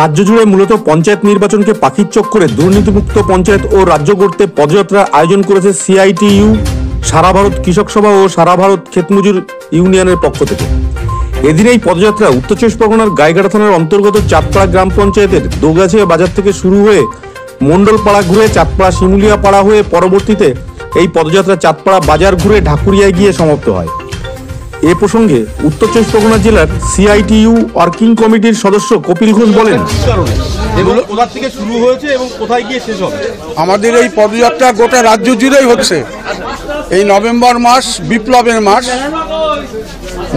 রাজ্য জুড়ে মূলত পঞ্চায়েত নির্বাচনকে পাখির চক্করে দুর্নীতিমুক্ত পঞ্চায়েত ও রাজ্য গড়তে পদযাত্রার আয়োজন করেছে সিআইটিইউ, সারা ভারত কৃষক সভা ও সারা ভারত ক্ষেতমজুর ইউনিয়নের পক্ষ থেকে। এদিন এই পদযাত্রা উত্তর চব্বিশ পরগনার গাইগাড়া থানার অন্তর্গত চাঁদপাড়া গ্রাম পঞ্চায়েতের দোগাছিয়া বাজার থেকে শুরু হয়ে মণ্ডলপাড়া ঘুরে চাঁদপাড়া শিমুলিয়া পাড়া হয়ে পরবর্তীতে এই পদযাত্রা চাঁদপাড়া বাজার ঘুরে ঢাকুরিয়ায় গিয়ে সমাপ্ত হয়। এ প্রসঙ্গে উত্তর চব্বিশ পরগনা জেলার সিআইটিইউ ওয়ার্কিং কমিটির সদস্য কপিল ঘোষ বলেন। কি কারণে। এবং কোথা থেকে শুরু হয়েছে এবং কোথায় গিয়ে শেষ হবে? আমাদের এই পদযাত্রা গোটা রাজ্য জুড়েই হচ্ছে। এই নভেম্বর মাস বিপ্লবের মাস।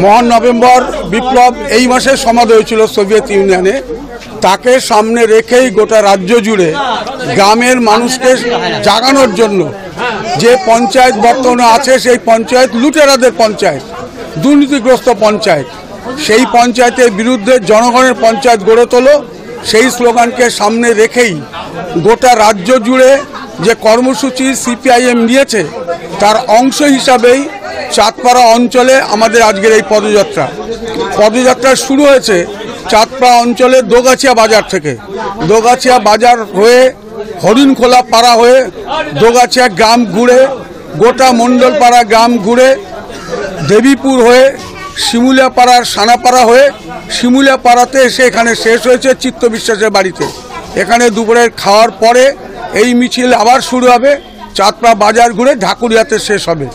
মহান নভেম্বর বিপ্লব এই মাসে সমাধ হয়েছিল সোভিয়েত ইউনিয়নে। তাকে সামনে রেখেই গোটা রাজ্য জুড়ে গ্রামের মানুষকে জাগানোর জন্য যে পঞ্চায়েত বর্তমানে আছে সেই পঞ্চায়েত লুটেরাদের পঞ্চায়েত। দুর্নীতিগ্রস্ত পঞ্চায়েত। সেই পঞ্চায়েতের বিরুদ্ধে জনগণের পঞ্চায়েত গড়ে তোলো। সেই স্লোগানকে সামনে রেখেই গোটা রাজ্য জুড়ে যে কর্মসূচি সিপিআইএম নিয়েছে, তার অংশ হিসাবেই চাঁদপাড়া অঞ্চলে আমাদের আজকের এই পদযাত্রা। পদযাত্রা শুরু হয়েছে চাঁদপাড়া অঞ্চলের দোগাছিয়া বাজার থেকে। দোগাছিয়া বাজার হয়ে হরিণখোলা পাড়া হয়ে দোগাছিয়া গ্রাম ঘুরে গোটা মণ্ডলপাড়া গ্রাম ঘুরে দেবীপুর হয়ে শিমুলিয়া পাড়ার সানাপাড়া হয়ে শিমুলিয়া পাড়াতে এসে এখানে শেষ হয়েছে চিত্ত বিশ্বাসের বাড়িতে। এখানে দুপুরের খাওয়ার পরে এই মিছিল আবার শুরু হবে, চাঁদপা বাজার ঘুরে ঢাকুরিয়াতে শেষ হবে।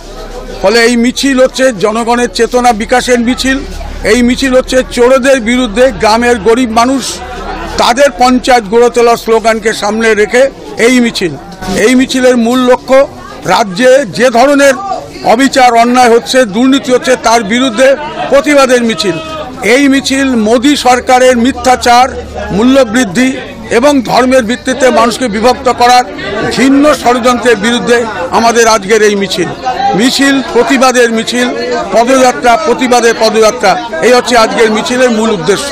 ফলে এই মিছিল হচ্ছে জনগণের চেতনা বিকাশের মিছিল। এই মিছিল হচ্ছে চোরদের বিরুদ্ধে গ্রামের গরিব মানুষ তাদের পঞ্চায়েত গড়ে তোলার স্লোগানকে সামনে রেখে এই মিছিল। এই মিছিলের মূল লক্ষ্য, রাজ্যে যে ধরনের অবিচার, অন্যায় হচ্ছে, দুর্নীতি হচ্ছে তার বিরুদ্ধে প্রতিবাদের মিছিল। এই মিছিল মোদী সরকারের মিথ্যাচার, মূল্যবৃদ্ধি এবং ধর্মের ভিত্তিতে মানুষকে বিভক্ত করার ঘিন্ন ষড়যন্ত্রের বিরুদ্ধে আমাদের আজকের এই মিছিল। মিছিল প্রতিবাদের মিছিল, পদযাত্রা, প্রতিবাদের পদযাত্রা, এই হচ্ছে আজকের মিছিলের মূল উদ্দেশ্য।